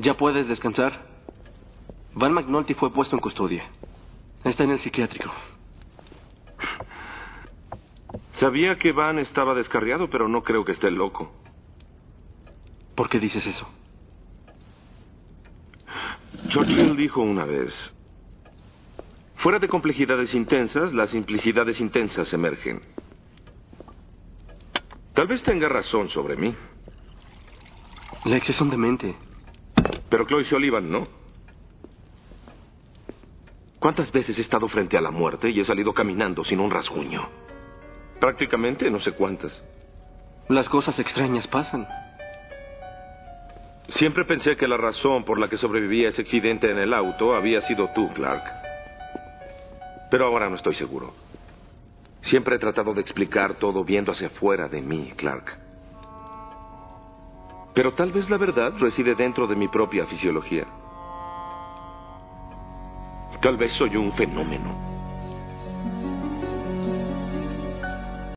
Ya puedes descansar. Van McNulty fue puesto en custodia. Está en el psiquiátrico. Sabía que Van estaba descarriado, pero no creo que esté loco. ¿Por qué dices eso? Churchill dijo una vez, fuera de complejidades intensas, las simplicidades intensas emergen. Tal vez tenga razón sobre mí. Lex es un demente. Pero Chloe Sullivan no. ¿Cuántas veces he estado frente a la muerte y he salido caminando sin un rasguño? Prácticamente no sé cuántas. Las cosas extrañas pasan. Siempre pensé que la razón por la que sobreviví a ese accidente en el auto había sido tú, Clark. Pero ahora no estoy seguro. Siempre he tratado de explicar todo viendo hacia afuera de mí, Clark. Pero tal vez la verdad reside dentro de mi propia fisiología. Tal vez soy un fenómeno.